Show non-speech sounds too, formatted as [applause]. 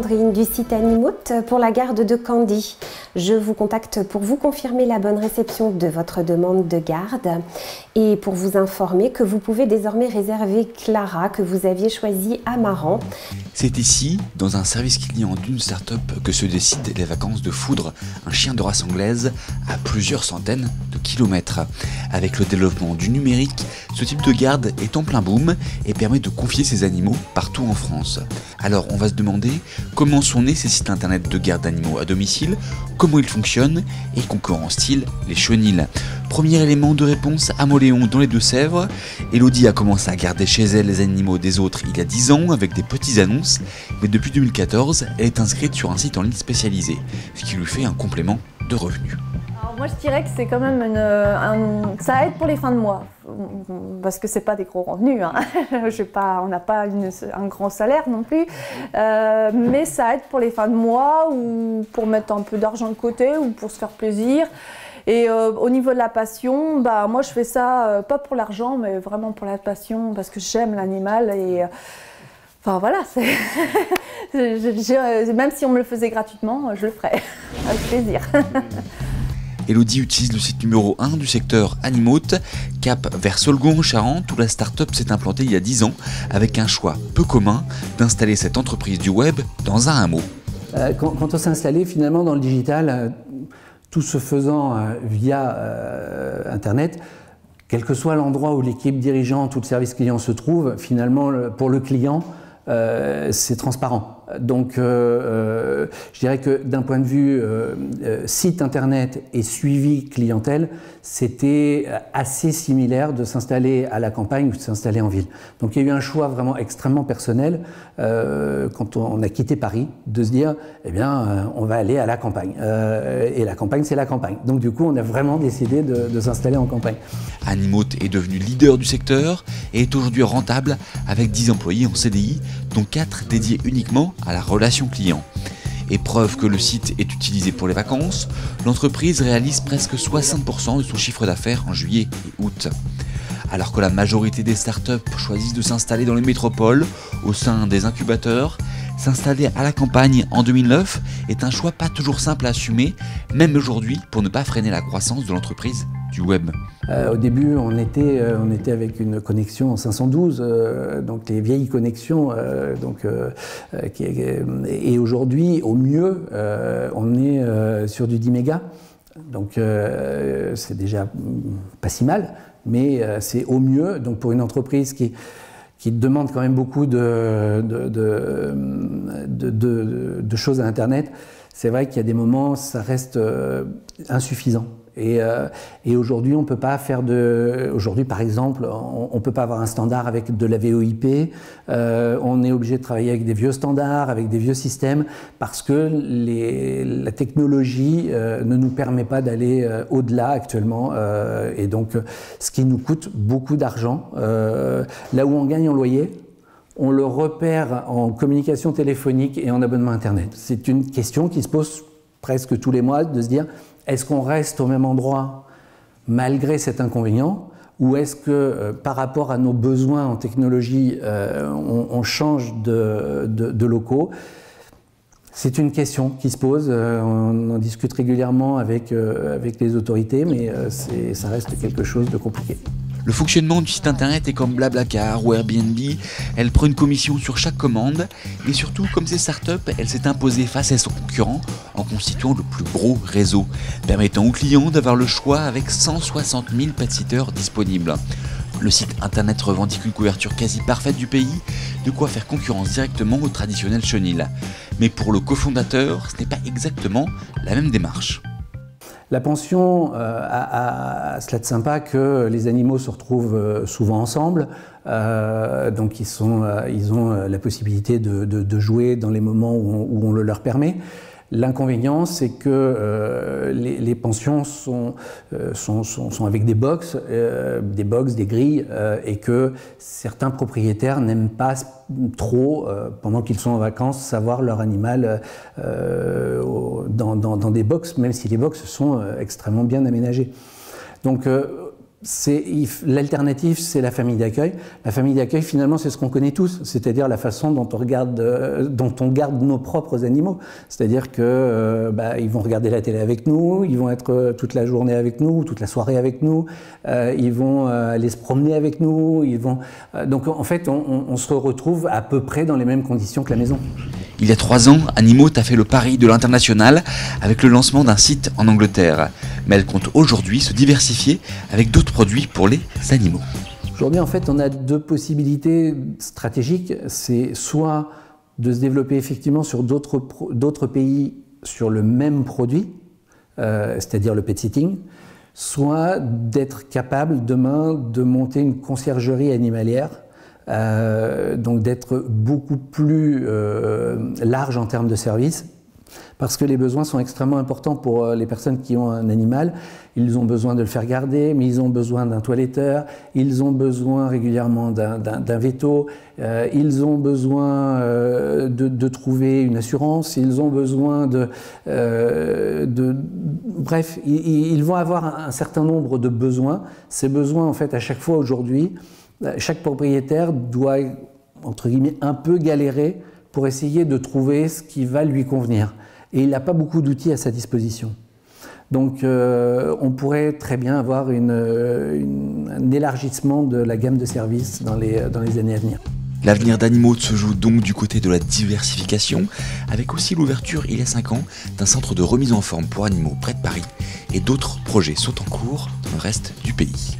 Sandrine du site Animout pour la garde de Candy. Je vous contacte pour vous confirmer la bonne réception de votre demande de garde et pour vous informer que vous pouvez désormais réserver Clara que vous aviez choisie à Maran. C'est ici, dans un service client d'une start-up, que se décident les vacances de Foudre, un chien de race anglaise à plusieurs centaines de kilomètres. Avec le développement du numérique, ce type de garde est en plein boom et permet de confier ses animaux partout en France. Alors on va se demander comment sont nés ces sites internet de garde d'animaux à domicile, comment ils fonctionnent? Et concurrencent-ils les chenilles. Premier élément de réponse à Moléon dans les Deux-Sèvres. Elodie a commencé à garder chez elle les animaux des autres il y a 10 ans avec des petites annonces, mais depuis 2014, elle est inscrite sur un site en ligne spécialisé, ce qui lui fait un complément de revenus. Moi je dirais que c'est quand même une, ça aide pour les fins de mois parce que c'est pas des gros revenus. Hein. [laughs] pas, on n'a pas un grand salaire non plus, euh, mais ça aide pour les fins de mois ou pour mettre un peu d'argent de côté ou pour se faire plaisir. Et euh, au niveau de la passion, bah, moi je fais ça euh, pas pour l'argent, mais vraiment pour la passion, parce que j'aime l'animal et. Enfin voilà, [laughs] même si on me le faisait gratuitement, je le ferais, [laughs] avec plaisir. Elodie utilise le site numéro 1 du secteur Animote, cap vers Solgon, Charente, où la start-up s'est implantée il y a 10 ans, avec un choix peu commun d'installer cette entreprise du web dans un hameau. Euh, quand, on s'est installé finalement dans le digital, euh, tout se faisant euh, via Internet, quel que soit l'endroit où l'équipe dirigeante ou le service client se trouve, finalement, pour le client, c'est transparent. Donc, euh, euh, je dirais que d'un point de vue euh, site internet et suivi clientèle, c'était assez similaire de s'installer à la campagne ou de s'installer en ville. Donc, il y a eu un choix vraiment extrêmement personnel quand on a quitté Paris de se dire, eh bien, on va aller à la campagne. et la campagne, c'est la campagne. Donc, du coup, on a vraiment décidé de, de s'installer en campagne. Animote est devenu leader du secteur et est aujourd'hui rentable avec 10 employés en CDI, dont 4 dédiés uniquement à la relation client. Et preuve que le site est utilisé pour les vacances, l'entreprise réalise presque 60% de son chiffre d'affaires en juillet et août. Alors que la majorité des startups choisissent de s'installer dans les métropoles, au sein des incubateurs, s'installer à la campagne en 2009 est un choix pas toujours simple à assumer, même aujourd'hui, pour ne pas freiner la croissance de l'entreprise euh, Au début, on était, euh, on était avec une connexion en 512, euh, donc les vieilles connexions. donc, et aujourd'hui, au mieux, on est sur du 10 mégas. Donc c'est déjà pas si mal, mais c'est au mieux. Donc pour une entreprise qui qui demande quand même beaucoup de, de, de choses à Internet, c'est vrai qu'il y a des moments, ça reste insuffisant. Et, euh, et aujourd'hui, on peut pas faire de. Aujourd'hui, par exemple, on, ne peut pas avoir un standard avec de la VoIP. Euh, on est obligé de travailler avec des vieux standards, avec des vieux systèmes, parce que la technologie euh, ne nous permet pas d'aller euh, au-delà actuellement. Euh, et donc, ce qui nous coûte beaucoup d'argent. là où on gagne en loyer, on le repère en communication téléphonique et en abonnement Internet. C'est une question qui se pose presque tous les mois de se dire est-ce qu'on reste au même endroit malgré cet inconvénient ou est-ce que euh, par rapport à nos besoins en technologie, euh, on, change de, locaux? C'est une question qui se pose. Euh, on en discute régulièrement avec, avec les autorités, mais ça reste quelque chose de compliqué. Le fonctionnement du site internet est comme Blablacar ou Airbnb, elle prend une commission sur chaque commande et surtout comme ces startups, elle s'est imposée face à son concurrent en constituant le plus gros réseau, permettant aux clients d'avoir le choix avec 160 000 pet-sitters disponibles. Le site internet revendique une couverture quasi parfaite du pays, de quoi faire concurrence directement au traditionnel chenil. Mais pour le cofondateur, ce n'est pas exactement la même démarche. La pension euh, a, cela de sympa que les animaux se retrouvent euh, souvent ensemble, euh, donc ils, ils ont la possibilité de, jouer dans les moments où on le leur permet. L'inconvénient, c'est que euh, les, pensions euh, sont, sont, avec des box, euh, des box, des grilles, et que certains propriétaires n'aiment pas trop, pendant qu'ils sont en vacances, savoir leur animal dans, des box, même si les box sont extrêmement bien aménagées. Donc, l'alternative, c'est la famille d'accueil. La famille d'accueil, finalement, c'est ce qu'on connaît tous, c'est-à-dire la façon dont on euh, garde nos propres animaux. C'est-à-dire que euh, bah, ils vont regarder la télé avec nous, ils vont être euh, toute la journée avec nous, toute la soirée avec nous, ils vont aller se promener avec nous, ils vont. donc en fait, on se retrouve à peu près dans les mêmes conditions que la maison. Il y a trois ans, Animaux a fait le pari de l'international avec le lancement d'un site en Angleterre. Mais elle compte aujourd'hui se diversifier avec d'autres produits pour les animaux. Aujourd'hui, en fait, on a deux possibilités stratégiques. C'est soit de se développer effectivement sur d'autres pays sur le même produit, euh, c'est-à-dire le pet sitting, soit d'être capable demain de monter une conciergerie animalière euh, donc d'être beaucoup plus euh, large en termes de services parce que les besoins sont extrêmement importants pour euh, les personnes qui ont un animal. Ils ont besoin de le faire garder, mais ils ont besoin d'un toiletteur, ils ont besoin régulièrement d'un veto, ils ont besoin de, trouver une assurance, ils ont besoin de... bref, ils, vont avoir un certain nombre de besoins. Ces besoins, en fait, à chaque fois aujourd'hui, chaque propriétaire doit, un peu galérer pour essayer de trouver ce qui va lui convenir. Et il n'a pas beaucoup d'outils à sa disposition. Donc euh, on pourrait très bien avoir un élargissement de la gamme de services dans les, dans les années à venir. L'avenir d'Animaux se joue donc du côté de la diversification, avec aussi l'ouverture il y a 5 ans d'un centre de remise en forme pour animaux près de Paris, et d'autres projets sont en cours dans le reste du pays.